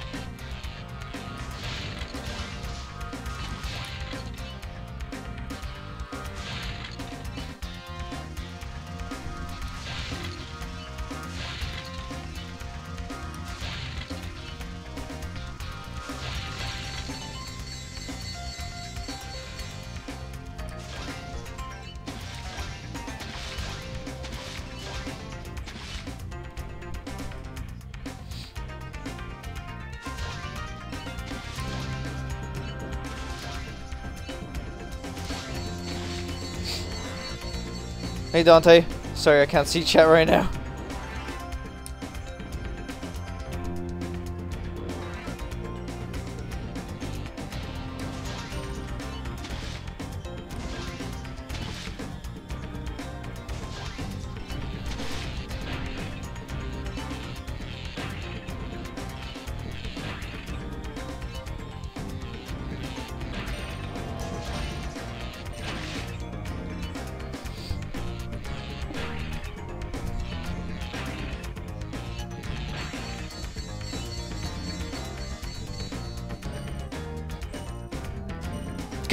[SPEAKER 1] Hey Dante, sorry I can't see chat right now.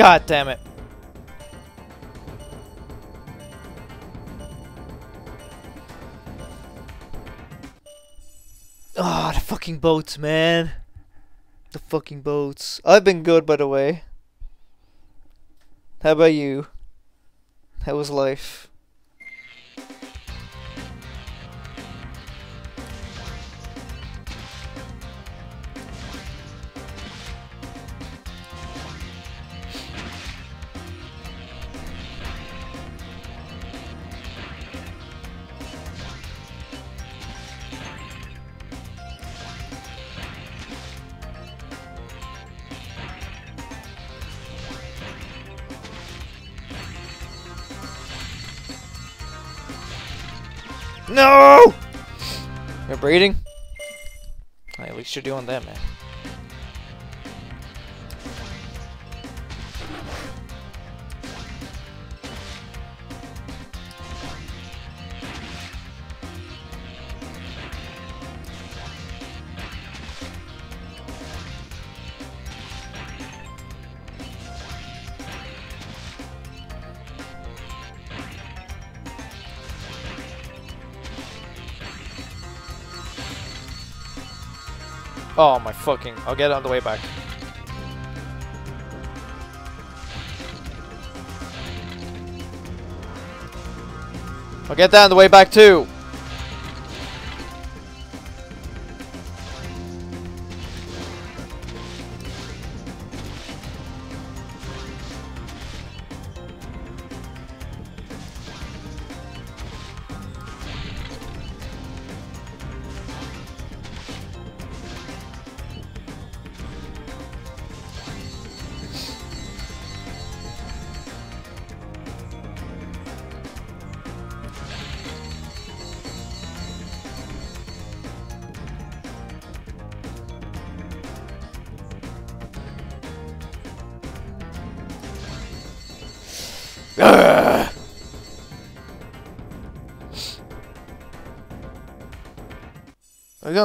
[SPEAKER 1] God damn it. Ah, the fucking boats, man. The fucking boats. I've been good, by the way. How about you? How was life? No! You're breeding? Hey, at least you're doing that, man. Oh my fucking... I'll get it on the way back. I'll get that on the way back too.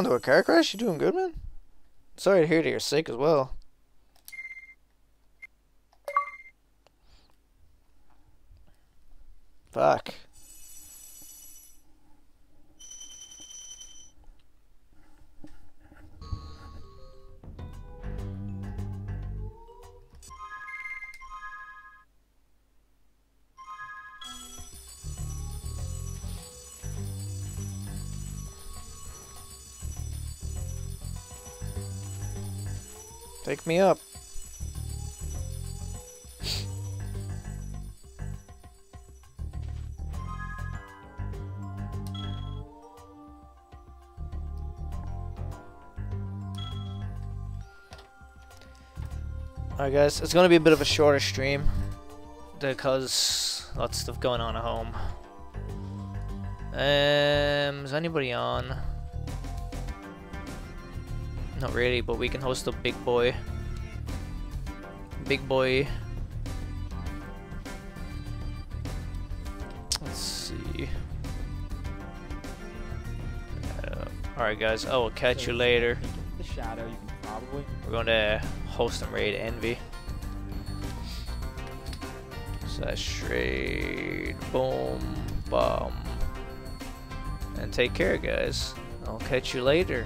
[SPEAKER 1] To a car crash? You doing good, man? Sorry to hear that you're sick as well. Guys, it's gonna be a bit of a shorter stream because lots of stuff going on at home. Um, is anybody on? Not really, but we can host a big boy. Big boy. Let's see. Uh, Alright guys, I will catch you later.
[SPEAKER 5] The shadow, you can probably.
[SPEAKER 1] We're going to host and raid Envy. Slash raid. Boom. Bomb. And take care guys. I'll catch you later.